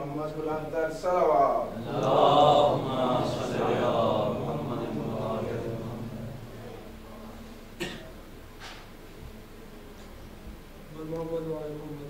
محمد الأخضر صلوات اللهم صل على محمد وعلى محمد. وعلى محمد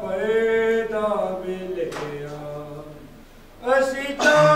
پردہ ملیا۔ ملیا۔ اسی چادر